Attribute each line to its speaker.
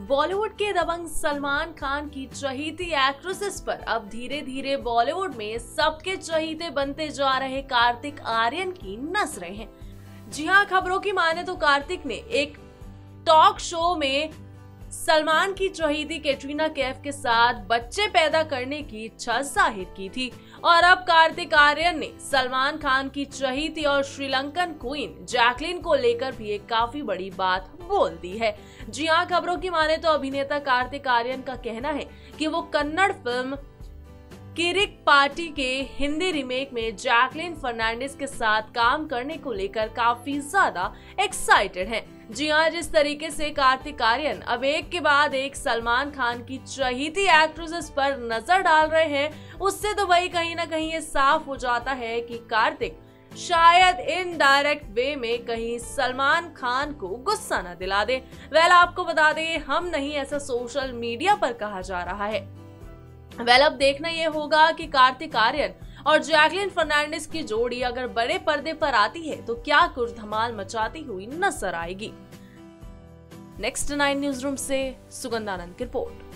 Speaker 1: बॉलीवुड के दबंग सलमान खान की चहीती एक्ट्रेसेस पर अब धीरे धीरे बॉलीवुड में सबके चहीते बनते जा रहे कार्तिक आर्यन की नस रहे हैं। जी हाँ खबरों की माने तो कार्तिक ने एक टॉक शो में सलमान की चहीती कैटरीना कैफ के साथ बच्चे पैदा करने की इच्छा ज़ाहिर की थी। और अब कार्तिक आर्यन ने सलमान खान की चहीती और श्रीलंकन क्वीन जैकलिन को लेकर भी एक काफ़ी बड़ी बात बोल दी है। जी हाँ खबरों की माने तो अभिनेता कार्तिक आर्यन का कहना है कि वो कन्नड़ फ़िल्म किरिक पार्टी के हिंदी रिमेक में जैकलिन फर्नांडिस के साथ काम करने को लेकर काफ़ी ज़्यादा एक्साइटेड हैं। जी हाँ जिस तरीके से कार्तिक आर्यन अब एक के बाद एक सलमान खान की चहीती एक्ट्रेसेस पर नज़र डाल रहे हैं, उससे तो वही कहीं ना कहीं ये साफ़ हो जाता है कि कार्तिक शायद इन डायरेक्ट वे में कहीं सलमान खान को गुस्सा न दिला दे वेल आपको बता दें, हम नहीं ऐसा सोशल मीडिया पर कहा जा रहा है वेल अब देखना यह होगा कि कार्तिक आर्यन और जैकलिन फर्नांडिस की जोड़ी अगर बड़े पर्दे पर आती है तो क्या कुछ धमाल मचाती हुई नज़र आएगी? नेक्स्ट नाइन न्यूज़ रूम से सुगंधानंद की रिपोर्ट।